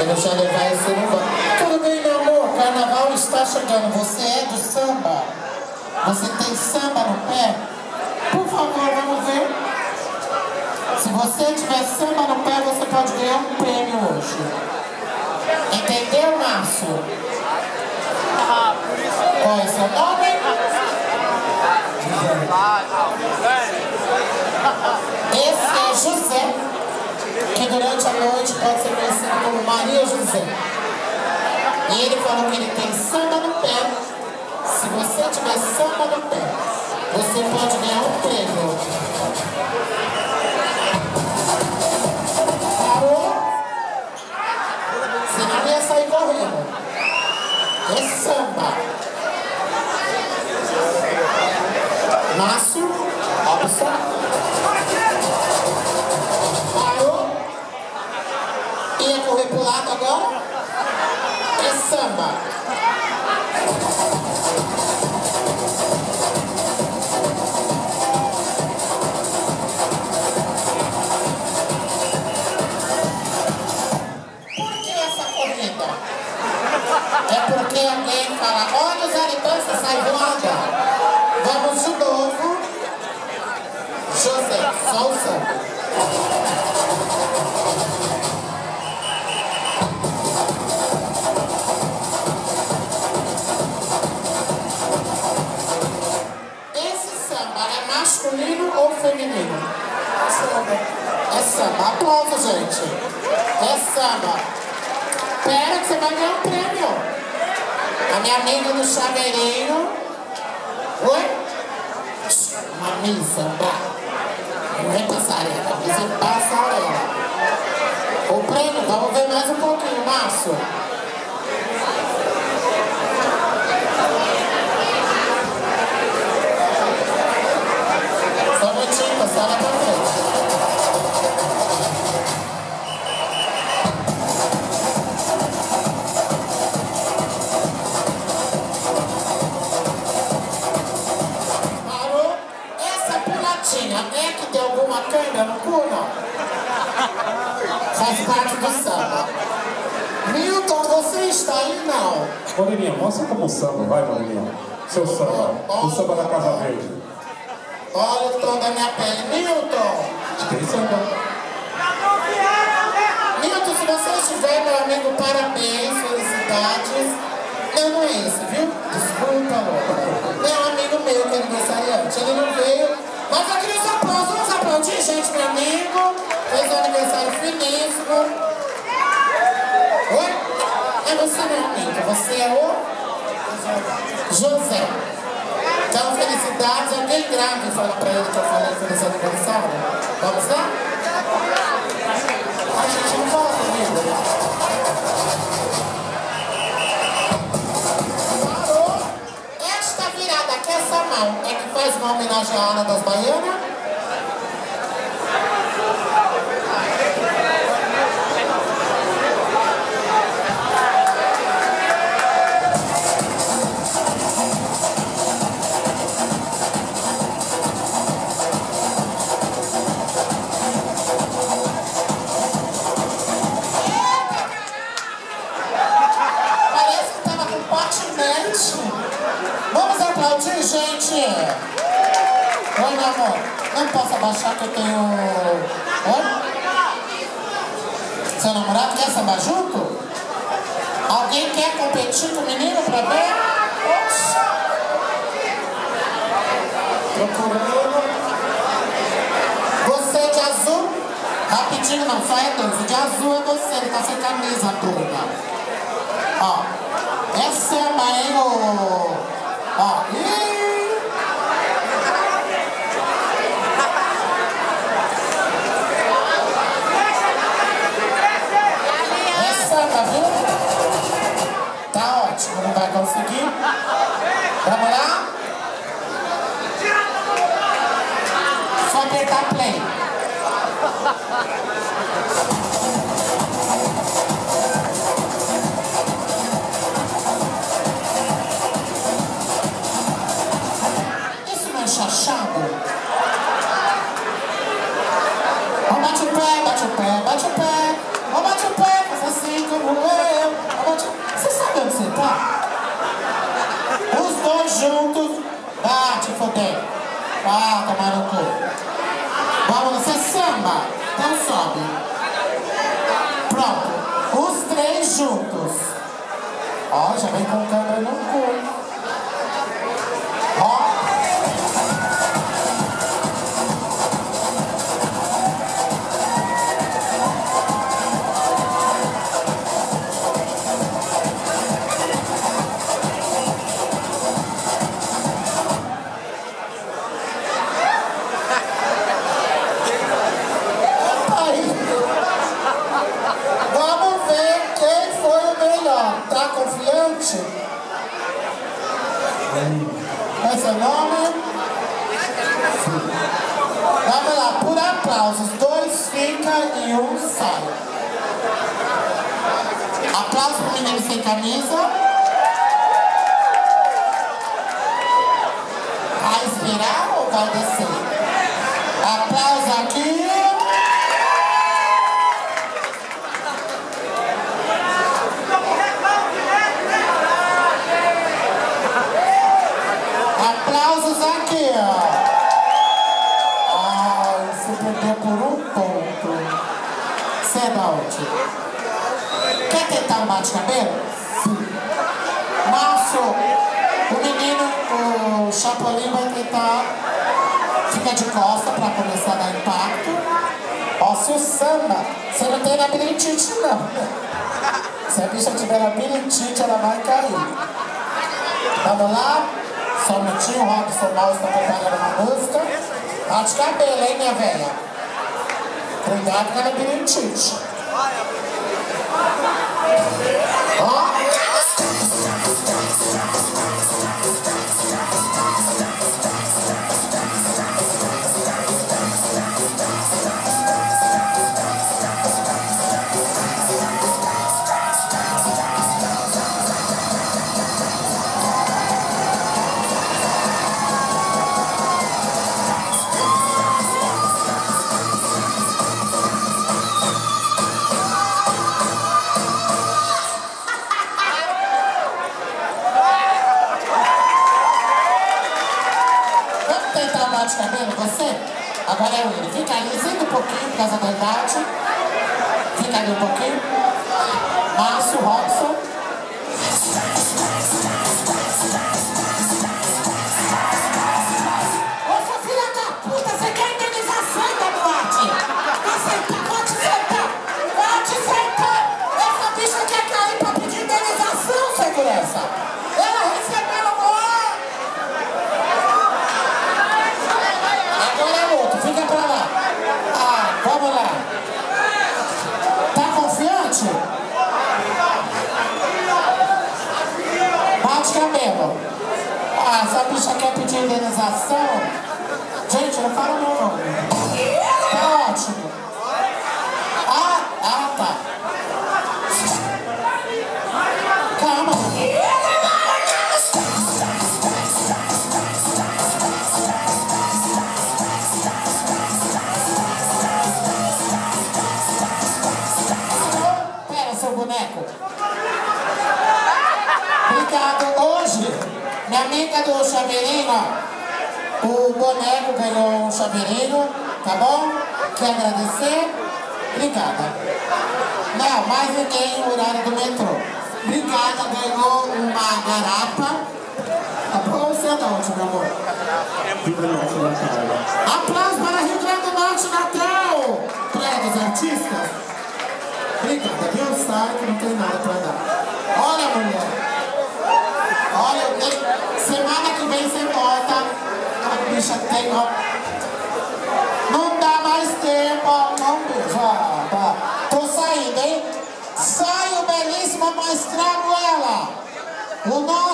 Eu já levar esse. Tudo bem, meu amor. Carnaval está chegando. Você é do samba? Você tem samba no pé? Por favor, vamos ver. Se você tiver samba no pé, você pode ganhar um prêmio hoje. Entendeu, Márcio? Qual é seu nome? Esse é José, que durante a noite pode ser conhecido como Maria José. E ele falou que ele tem samba no pé. Se você tiver samba no pé, você pode ganhar um prêmio. É minha amiga do chaveirinho. Oi? Uma missa, tá? Não é passarela, mas é passarela. O prêmio, vamos ver mais um pouquinho, Márcio. Essa puladinha é que deu alguma cana no cu, não? Faz parte do samba. Milton, você está aí, não? Moreninha, mostra como samba, vai, Moreninha. Seu samba, o samba da Casa Verde. Olha o tom da minha pele. Milton! Tem samba. Milton, se você estiver, meu amigo, parabéns, felicidades. Não, não é esse, viu? Desculpa, amor. É um amigo meu que é aniversariante. Ele não veio. Mas eu queria os aplausos. Vamos aplaudir, gente, meu amigo. Fez um aniversário finíssimo. Oi? É você, meu amigo. Você é o José. Então, felicidades. Alguém grave fala pra ele que eu falei feliz aniversário. Vamos lá? Faz uma homenagem à Ana das Baianas? Não posso abaixar que eu tenho... Oi? Seu namorado quer sambar junto? Alguém quer competir com o menino pra ver? Procurando. Você de azul? Rapidinho, não, só é. O de azul é você, ele tá sem camisa, turma. Ó, é samba, hein, ô... Ó, ih! É samba, viu? Tá ótimo, não vai conseguir? Vamos lá? Só apertar play. Ah, tomar no cu. Vamos, você samba. Então sobe. Pronto. Os três juntos. Ó, já vem câmera no cu. Melhor. Tá confiante? Qual é seu nome? Vamos lá, por aplausos. Dois ficam e um sai. Aplausos pro menino sem camisa. Vai esperar ou vai descer? Aplausos aqui. Ó. Ai, você perdeu por um ponto. Você é? Quer tentar um bate-cabelo? Sim. Márcio, o menino, o Chapolin vai tentar. Fica de costa pra começar a dar impacto. Ó, samba, você não tem labirintite não. Se a bicha tiver labirintite, ela vai cair. Vamos lá? Só um minutinho, o Robson Mal está preparando uma música. Bate cabelo, hein, minha velha? Cuidado com a labirintite. Ó. você? Agora é ele. Fica ali, senta um pouquinho por causa da idade. Fica ali um pouquinho. Márcio, Robson. Bicha quer pedir indenização? Gente, não fala meu nome. Tá ótimo. Ah, ah, tá. Calma. Pera, seu boneco. Obrigado. Hoje, amiga do chaveirinho, ó, o boneco ganhou um chaveirinho, tá bom? Quer agradecer? Obrigada. Não, mais ninguém no horário do metrô. Obrigada, ganhou uma garapa. Tá bom? Você é de onde, meu amor? Aplausos para Rio Grande do Norte, Natal! Praia dos Artistas. Obrigada, viu? Sai que não tem nada pra dar. Olha, mulher. Bicha tem. Não dá mais tempo. Não beija. Tá. Tô saindo, hein? Saio belíssima, mas trago ela. O tá